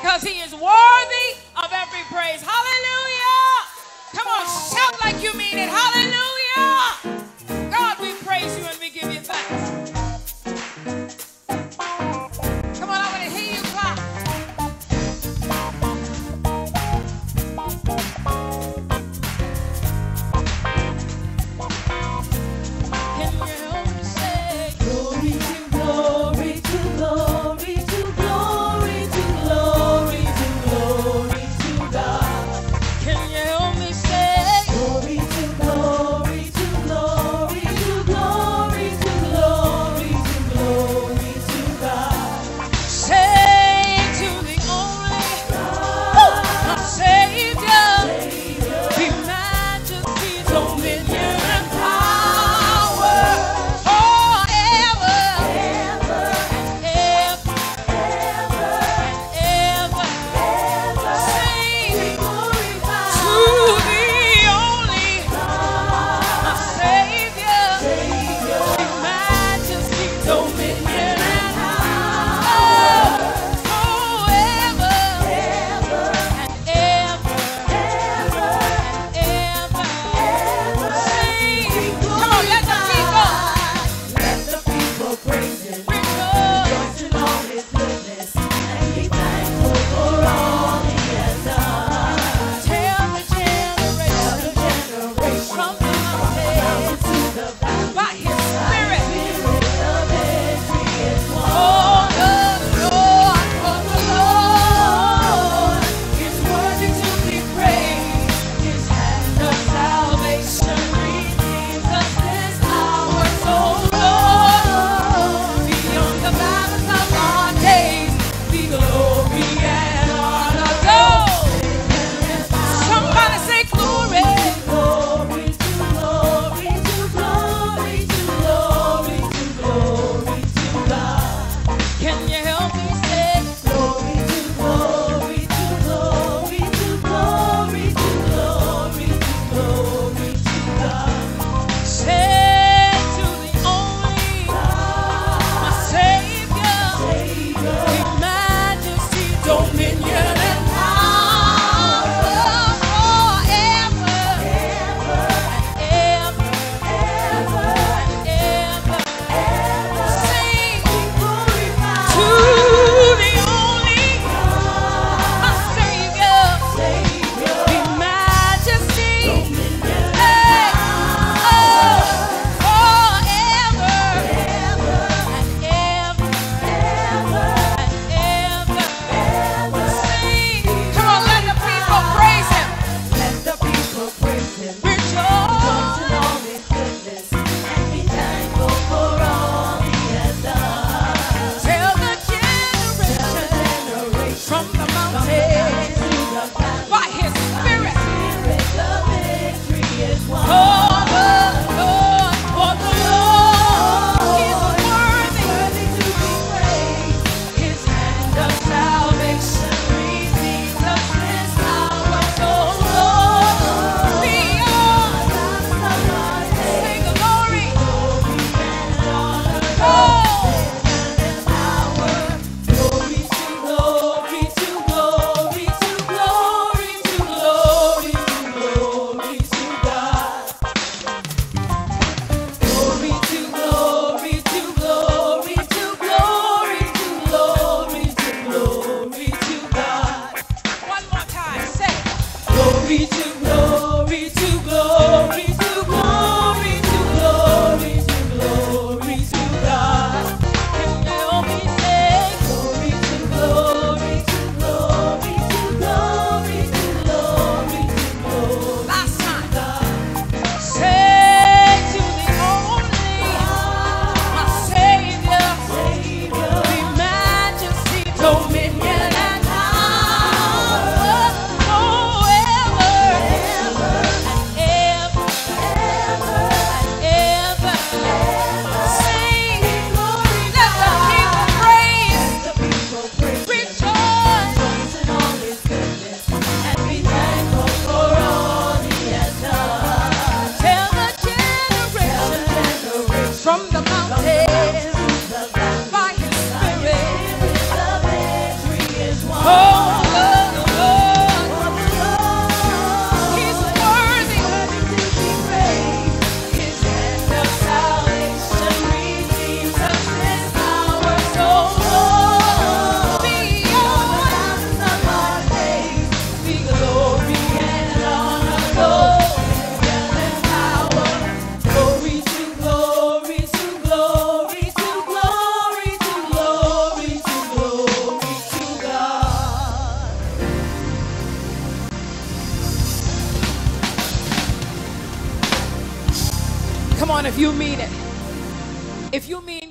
because he is worthy of every praise. Hallelujah. On if you mean it. If you mean